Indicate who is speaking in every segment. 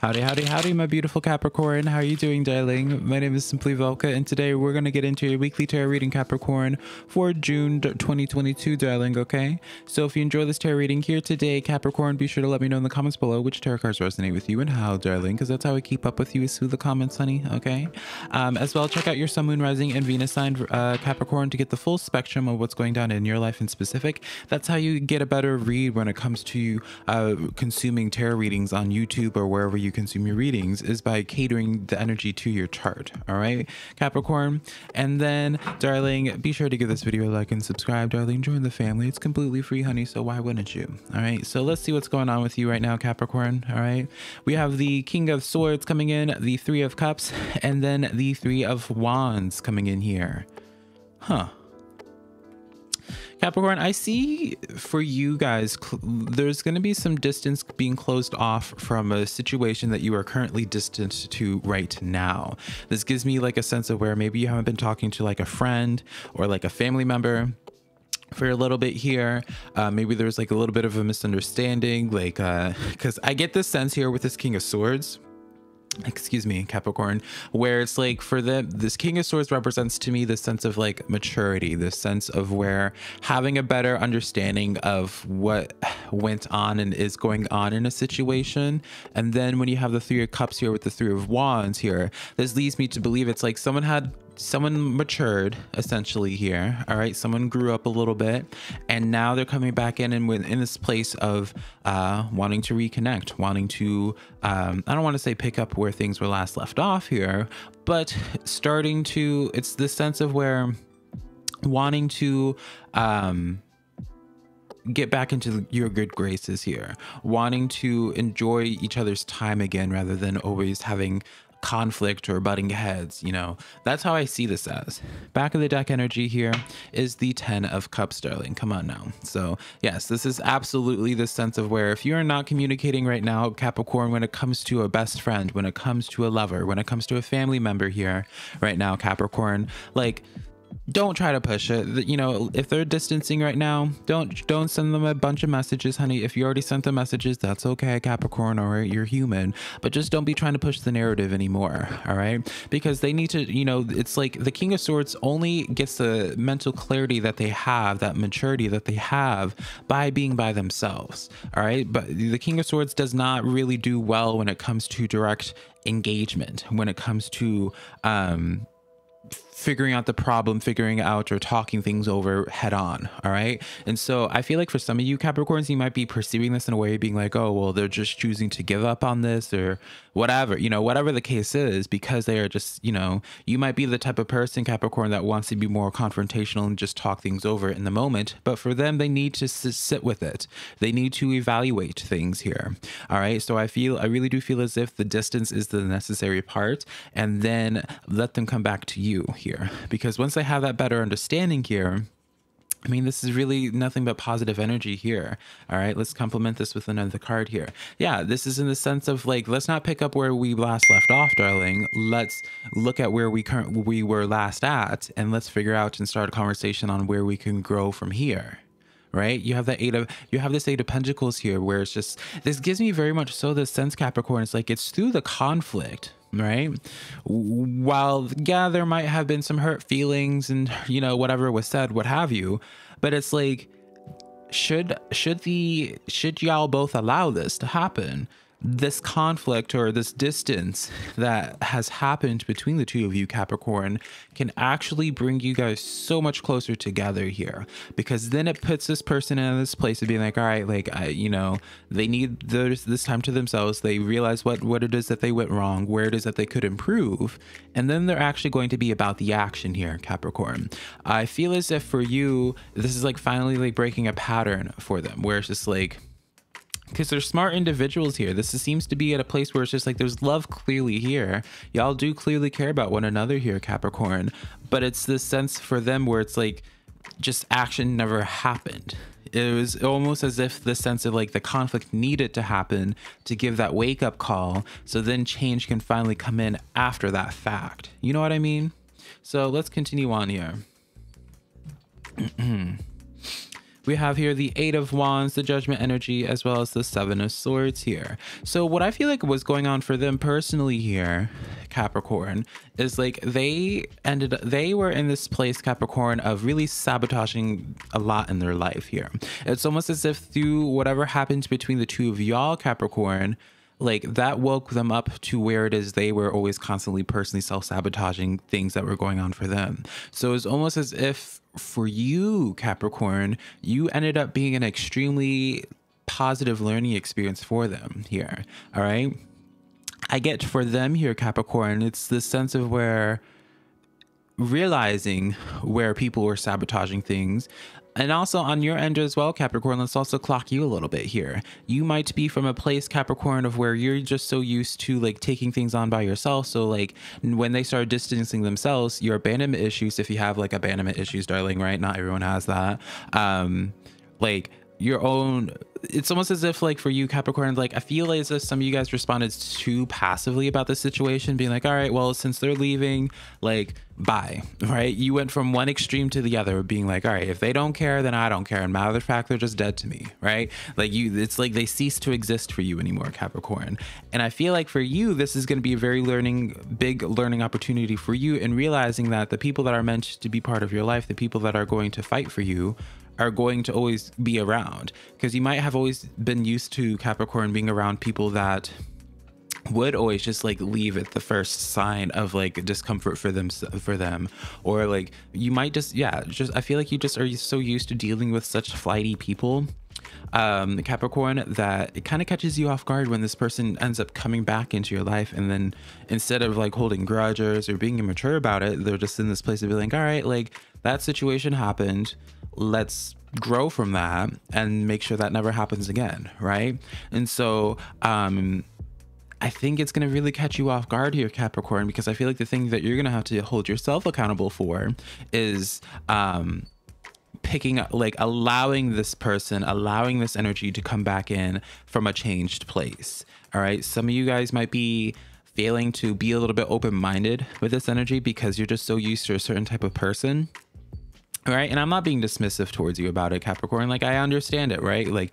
Speaker 1: Howdy, howdy, howdy, my beautiful Capricorn. How are you doing, darling? My name is Simply Velca, and today we're going to get into your weekly tarot reading, Capricorn, for June 2022, darling, okay? So if you enjoy this tarot reading here today, Capricorn, be sure to let me know in the comments below which tarot cards resonate with you and how, darling, because that's how I keep up with you is through the comments, honey, okay? Um, as well, check out your Sun, Moon, Rising, and Venus sign, uh, Capricorn, to get the full spectrum of what's going down in your life in specific. That's how you get a better read when it comes to uh, consuming tarot readings on YouTube or wherever you you consume your readings is by catering the energy to your chart. All right, Capricorn. And then, darling, be sure to give this video a like and subscribe, darling. Join the family. It's completely free, honey. So why wouldn't you? All right. So let's see what's going on with you right now, Capricorn. All right. We have the King of Swords coming in, the Three of Cups, and then the Three of Wands coming in here. Huh. Capricorn, I see for you guys, there's going to be some distance being closed off from a situation that you are currently distant to right now. This gives me like a sense of where maybe you haven't been talking to like a friend or like a family member for a little bit here uh, maybe there's like a little bit of a misunderstanding like because uh, i get this sense here with this king of swords excuse me capricorn where it's like for them this king of swords represents to me this sense of like maturity this sense of where having a better understanding of what went on and is going on in a situation. And then when you have the three of cups here with the three of wands here this leads me to believe it's like someone had someone matured essentially here all right? Someone grew up a little bit and now they're coming back in and in this place of uh, wanting to reconnect wanting to um, i don't want to say pick up where things were last left off here but starting to it's this sense of where wanting to um, get back into your good graces here, wanting to enjoy each other's time again rather than always having conflict or butting heads, you know. That's how I see this as. Back of the deck energy here is the 10 of cups, darling. Come on now. So, yes, this is absolutely the sense of where if you're not communicating right now, Capricorn, when it comes to a best friend, when it comes to a lover, when it comes to a family member here right now, Capricorn, like don't try to push it. You know if they're distancing right now don't don't send them a bunch of messages honey. If you already sent them messages that's okay capricorn all right? You're human. But just don't be trying to push the narrative anymore all right? Because they need to you know it's like the king of swords only gets the mental clarity that they have that maturity that they have by being by themselves all right? But the king of swords does not really do well when it comes to direct engagement when it comes to um figuring out the problem, figuring out or talking things over head on. All right. And so I feel like for some of you Capricorns, you might be perceiving this in a way being like, oh, well, they're just choosing to give up on this or whatever, you know, whatever the case is, because they are just, you know, you might be the type of person, Capricorn, that wants to be more confrontational and just talk things over in the moment. But for them, they need to sit with it. They need to evaluate things here. All right. So I feel, I really do feel as if the distance is the necessary part and then let them come back to you here because once I have that better understanding here, I mean, this is really nothing but positive energy here. All right, let's complement this with another card here. Yeah, this is in the sense of like, let's not pick up where we last left off, darling. Let's look at where we current we were last at, and let's figure out and start a conversation on where we can grow from here right? You have that eight of you have this eight of pentacles here where it's just this gives me very much so this sense Capricorn. It's like it's through the conflict right? While, yeah, there might have been some hurt feelings and, you know, whatever was said, what have you, but it's like, should should the should y'all both allow this to happen this conflict or this distance that has happened between the two of you, Capricorn, can actually bring you guys so much closer together here because then it puts this person in this place of being like, all right, like, I, you know, they need this, this time to themselves. They realize what, what it is that they went wrong, where it is that they could improve. And then they're actually going to be about the action here, Capricorn. I feel as if for you, this is like finally like breaking a pattern for them where it's just like, because they're smart individuals here. This seems to be at a place where it's just like there's love clearly here. Y'all do clearly care about one another here, Capricorn. But it's this sense for them where it's like just action never happened. It was almost as if the sense of like the conflict needed to happen to give that wake up call. So then change can finally come in after that fact. You know what I mean? So let's continue on here. we have here the Eight of Wands, the Judgment energy, as well as the Seven of Swords here. So what I feel like was going on for them personally here, Capricorn, is like they ended they were in this place, Capricorn, of really sabotaging a lot in their life here. It's almost as if through whatever happened between the two of y'all, Capricorn, like that woke them up to where it is they were always constantly personally self-sabotaging things that were going on for them so it's almost as if for you capricorn you ended up being an extremely positive learning experience for them here all right? I get for them here capricorn it's this sense of where realizing where people were sabotaging things and also on your end as well, Capricorn, let's also clock you a little bit here. You might be from a place, Capricorn, of where you're just so used to like taking things on by yourself. So like when they start distancing themselves, your abandonment issues, if you have like abandonment issues, darling, right? Not everyone has that. Um, like your own it's almost as if like for you capricorn like i feel as if some of you guys responded too passively about the situation being like all right well since they're leaving like bye right? You went from one extreme to the other being like all right if they don't care then i don't care. And matter of fact they're just dead to me right? Like you it's like they cease to exist for you anymore capricorn. And i feel like for you this is going to be a very learning big learning opportunity for you in realizing that the people that are meant to be part of your life the people that are going to fight for you are going to always be around. Because you might have always been used to Capricorn being around people that would always just like leave at the first sign of like discomfort for them for them. Or like you might just yeah just i feel like you just are so used to dealing with such flighty people um capricorn that it kind of catches you off guard when this person ends up coming back into your life. And then instead of like holding grudges or being immature about it they're just in this place of being like all right like that situation happened let's grow from that and make sure that never happens again right and so um I think it's going to really catch you off guard here, Capricorn, because I feel like the thing that you're going to have to hold yourself accountable for is um, picking up, like allowing this person, allowing this energy to come back in from a changed place. All right. Some of you guys might be failing to be a little bit open minded with this energy because you're just so used to a certain type of person right and i'm not being dismissive towards you about it capricorn like i understand it right like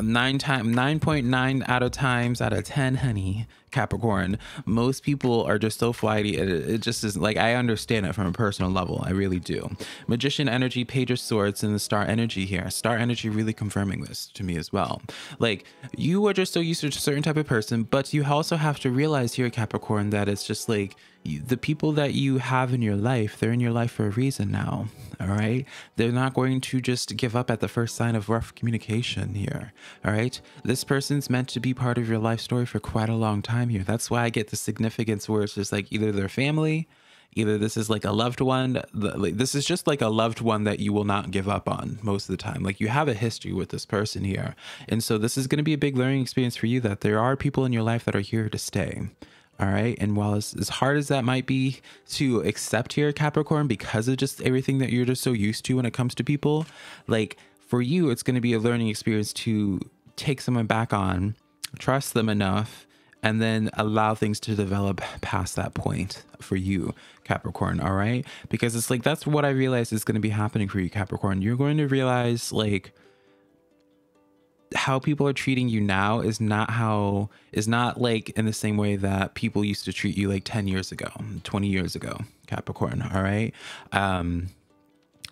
Speaker 1: nine time 9.9 out of times out of 10 honey Capricorn, most people are just so flighty. It, it just is like I understand it from a personal level. I really do. Magician energy, Page of Swords, and the Star energy here. Star energy really confirming this to me as well. Like you are just so used to a certain type of person, but you also have to realize here, Capricorn, that it's just like the people that you have in your life, they're in your life for a reason now. All right. They're not going to just give up at the first sign of rough communication here. All right. This person's meant to be part of your life story for quite a long time here. That's why I get the significance where it's just like either their family, either this is like a loved one. This is just like a loved one that you will not give up on most of the time. Like you have a history with this person here. And so this is going to be a big learning experience for you that there are people in your life that are here to stay. All right. And while as, as hard as that might be to accept here, Capricorn, because of just everything that you're just so used to when it comes to people, like for you, it's going to be a learning experience to take someone back on, trust them enough and then allow things to develop past that point for you, Capricorn. All right. Because it's like, that's what I realized is going to be happening for you, Capricorn. You're going to realize, like, how people are treating you now is not how is not like in the same way that people used to treat you like 10 years ago 20 years ago capricorn all right? Um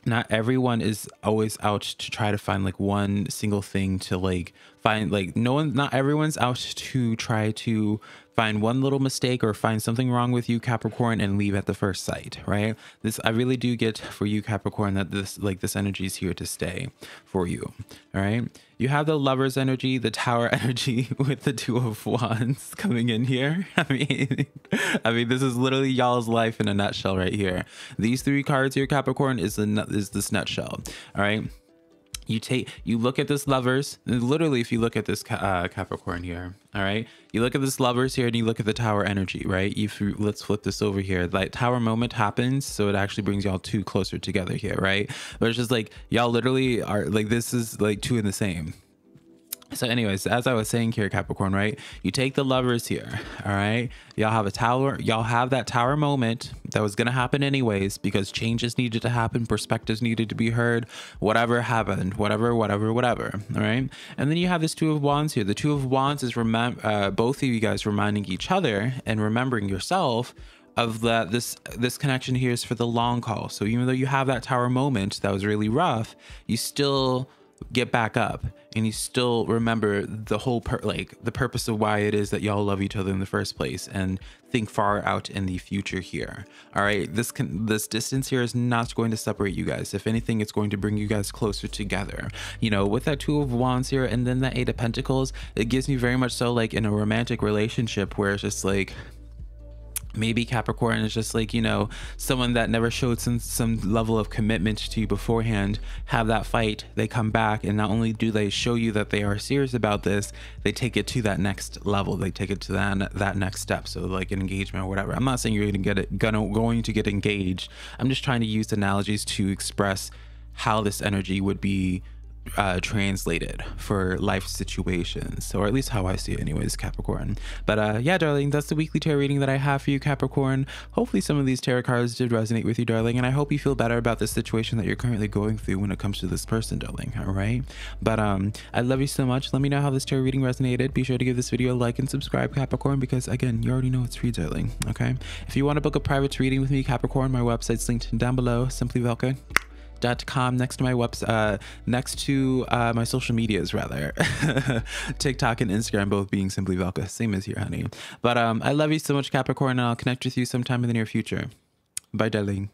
Speaker 1: not everyone is always out to try to find like one single thing to like find like no one not everyone's out to try to find one little mistake or find something wrong with you capricorn and leave at the first sight right? This i really do get for you capricorn that this like this energy is here to stay for you all right? You have the lover's energy the tower energy with the two of wands coming in here. I mean i mean this is literally y'all's life in a nutshell right here. These three cards here capricorn is the is this nutshell all right you take you look at this lovers literally if you look at this uh, capricorn here all right? You look at this lovers here and you look at the tower energy right? If you, let's flip this over here. Like tower moment happens so it actually brings y'all two closer together here right? But it's just like y'all literally are like this is like two in the same So, anyways, as I was saying here, Capricorn, right? You take the lovers here, all right? Y'all have a tower, y'all have that tower moment that was gonna happen anyways because changes needed to happen, perspectives needed to be heard, whatever happened, whatever, whatever, whatever, all right? And then you have this Two of Wands here. The Two of Wands is uh, both of you guys reminding each other and remembering yourself of that this this connection here is for the long call. So even though you have that tower moment that was really rough, you still get back up and you still remember the whole per- like the purpose of why it is that y'all love each other in the first place and think far out in the future here. All right? This can this distance here is not going to separate you guys. If anything it's going to bring you guys closer together. You know with that two of wands here and then that eight of pentacles it gives me very much so like in a romantic relationship where it's just like maybe Capricorn is just like, you know, someone that never showed some, some level of commitment to you beforehand, have that fight, they come back, and not only do they show you that they are serious about this, they take it to that next level. They take it to that, that next step. So like an engagement or whatever. I'm not saying you're gonna get it gonna going to get engaged. I'm just trying to use analogies to express how this energy would be uh, translated for life situations, or at least how I see it, anyways, Capricorn. But uh, yeah, darling, that's the weekly tarot reading that I have for you, Capricorn. Hopefully, some of these tarot cards did resonate with you, darling, and I hope you feel better about the situation that you're currently going through when it comes to this person, darling. All right. But um, I love you so much. Let me know how this tarot reading resonated. Be sure to give this video a like and subscribe, Capricorn, because again, you already know it's free, darling. Okay. If you want to book a private reading with me, Capricorn, my website's linked down below. Simply Velca com next to my website uh, next to uh, my social medias rather. Tiktok and instagram both being simply velca. Same as here honey. But um i love you so much capricorn and i'll connect with you sometime in the near future. Bye darling